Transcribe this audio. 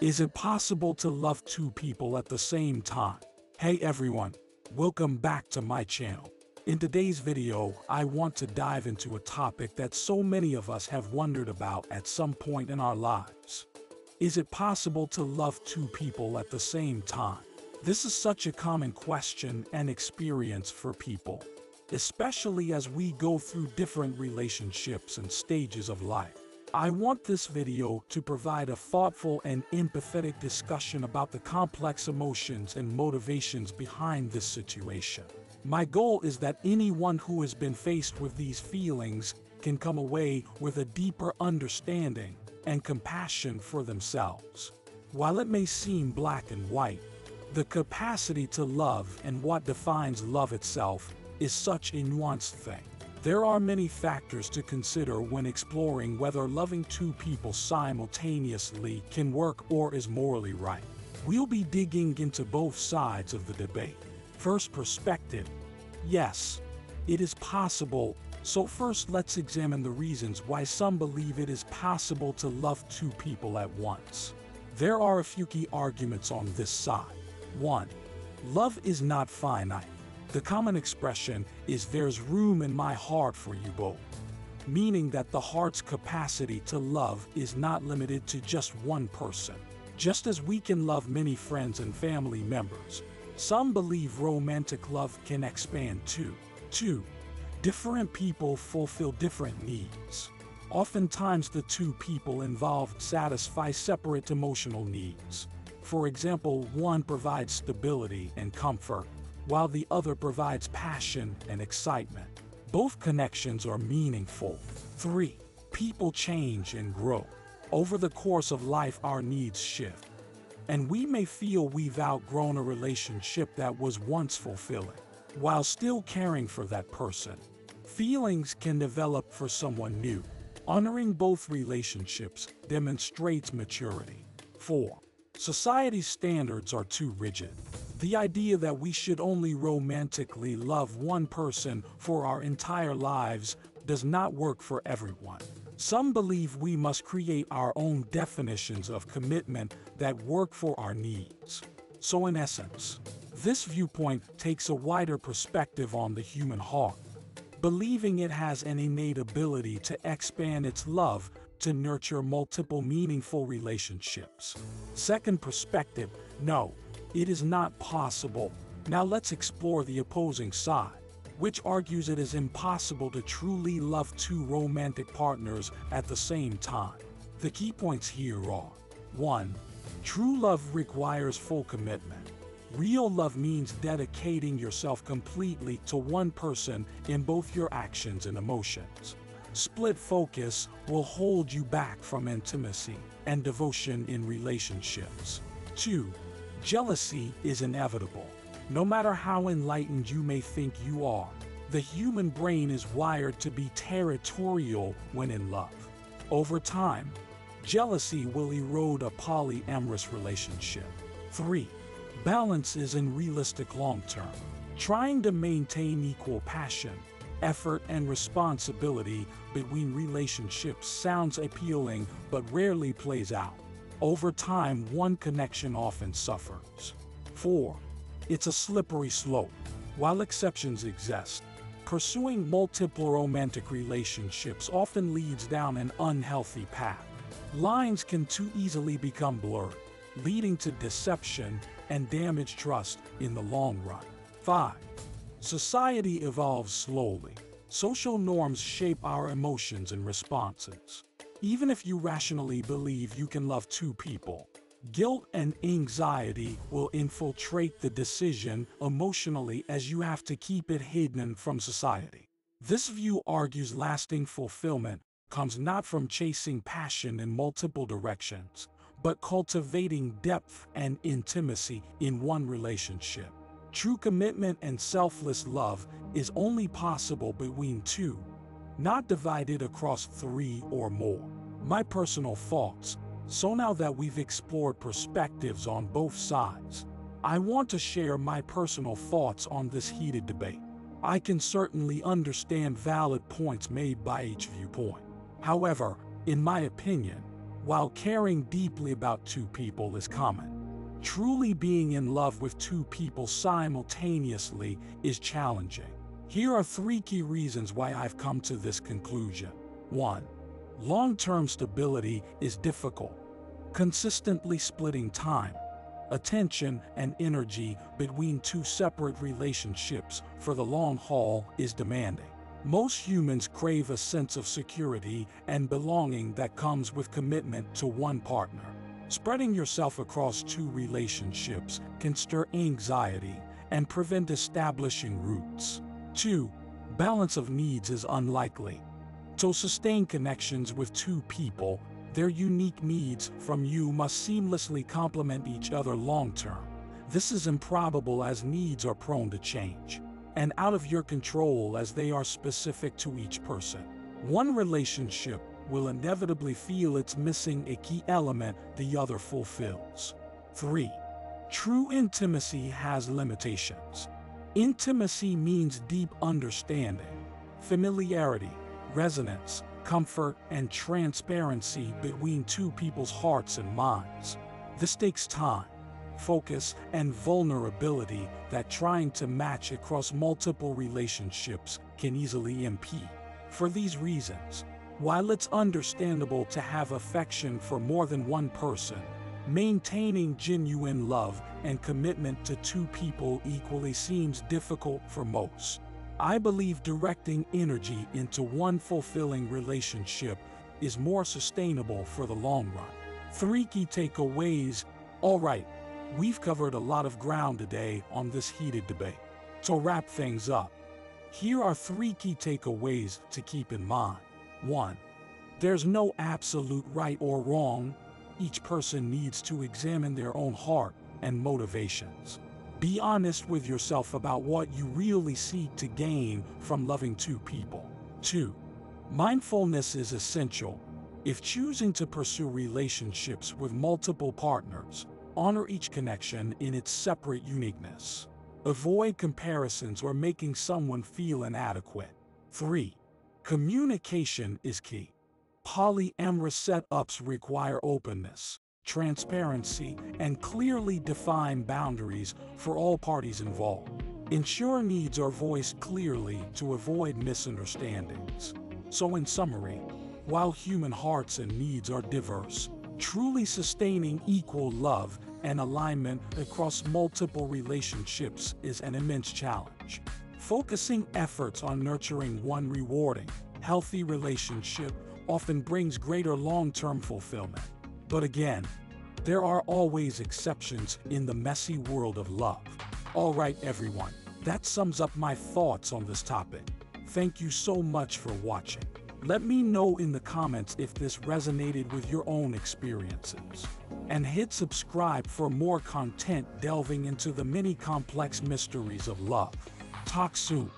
Is it possible to love two people at the same time? Hey everyone, welcome back to my channel. In today's video, I want to dive into a topic that so many of us have wondered about at some point in our lives. Is it possible to love two people at the same time? This is such a common question and experience for people, especially as we go through different relationships and stages of life. I want this video to provide a thoughtful and empathetic discussion about the complex emotions and motivations behind this situation. My goal is that anyone who has been faced with these feelings can come away with a deeper understanding and compassion for themselves. While it may seem black and white, the capacity to love and what defines love itself is such a nuanced thing. There are many factors to consider when exploring whether loving two people simultaneously can work or is morally right. We'll be digging into both sides of the debate. First perspective. Yes, it is possible. So first let's examine the reasons why some believe it is possible to love two people at once. There are a few key arguments on this side. 1. Love is not finite. The common expression is there's room in my heart for you both, meaning that the heart's capacity to love is not limited to just one person. Just as we can love many friends and family members, some believe romantic love can expand too. 2. Different people fulfill different needs. Oftentimes the two people involved satisfy separate emotional needs. For example, one provides stability and comfort, while the other provides passion and excitement. Both connections are meaningful. 3. People change and grow. Over the course of life, our needs shift. And we may feel we've outgrown a relationship that was once fulfilling, while still caring for that person. Feelings can develop for someone new. Honoring both relationships demonstrates maturity. 4. Society's standards are too rigid. The idea that we should only romantically love one person for our entire lives does not work for everyone. Some believe we must create our own definitions of commitment that work for our needs. So in essence, this viewpoint takes a wider perspective on the human heart, believing it has an innate ability to expand its love to nurture multiple meaningful relationships. Second perspective, no, it is not possible. Now let's explore the opposing side, which argues it is impossible to truly love two romantic partners at the same time. The key points here are 1. True love requires full commitment. Real love means dedicating yourself completely to one person in both your actions and emotions. Split focus will hold you back from intimacy and devotion in relationships. 2. Jealousy is inevitable. No matter how enlightened you may think you are, the human brain is wired to be territorial when in love. Over time, jealousy will erode a polyamorous relationship. 3. Balance is unrealistic long term. Trying to maintain equal passion, effort, and responsibility between relationships sounds appealing but rarely plays out. Over time, one connection often suffers. 4. It's a slippery slope. While exceptions exist, pursuing multiple romantic relationships often leads down an unhealthy path. Lines can too easily become blurred, leading to deception and damaged trust in the long run. 5. Society evolves slowly. Social norms shape our emotions and responses. Even if you rationally believe you can love two people, guilt and anxiety will infiltrate the decision emotionally as you have to keep it hidden from society. This view argues lasting fulfillment comes not from chasing passion in multiple directions, but cultivating depth and intimacy in one relationship. True commitment and selfless love is only possible between two not divided across three or more. My personal thoughts. So now that we've explored perspectives on both sides, I want to share my personal thoughts on this heated debate. I can certainly understand valid points made by each viewpoint. However, in my opinion, while caring deeply about two people is common. Truly being in love with two people simultaneously is challenging. Here are three key reasons why I've come to this conclusion. 1. Long-term stability is difficult. Consistently splitting time, attention, and energy between two separate relationships for the long haul is demanding. Most humans crave a sense of security and belonging that comes with commitment to one partner. Spreading yourself across two relationships can stir anxiety and prevent establishing roots. 2. Balance of needs is unlikely. To sustain connections with two people, their unique needs from you must seamlessly complement each other long term. This is improbable as needs are prone to change and out of your control as they are specific to each person. One relationship will inevitably feel it's missing a key element the other fulfills. 3. True intimacy has limitations. Intimacy means deep understanding, familiarity, resonance, comfort, and transparency between two people's hearts and minds. This takes time, focus, and vulnerability that trying to match across multiple relationships can easily impede. For these reasons, while it's understandable to have affection for more than one person, maintaining genuine love and commitment to two people equally seems difficult for most. I believe directing energy into one fulfilling relationship is more sustainable for the long run. Three key takeaways. All right, we've covered a lot of ground today on this heated debate. To wrap things up, here are three key takeaways to keep in mind. 1. There's no absolute right or wrong. Each person needs to examine their own heart and motivations. Be honest with yourself about what you really seek to gain from loving two people. 2. Mindfulness is essential. If choosing to pursue relationships with multiple partners, honor each connection in its separate uniqueness. Avoid comparisons or making someone feel inadequate. 3. Communication is key. Polyamorous setups require openness, transparency, and clearly defined boundaries for all parties involved. Ensure needs are voiced clearly to avoid misunderstandings. So in summary, while human hearts and needs are diverse, truly sustaining equal love and alignment across multiple relationships is an immense challenge. Focusing efforts on nurturing one rewarding, healthy relationship often brings greater long-term fulfillment. But again, there are always exceptions in the messy world of love. All right, everyone, that sums up my thoughts on this topic. Thank you so much for watching. Let me know in the comments if this resonated with your own experiences. And hit subscribe for more content delving into the many complex mysteries of love. Talk soon.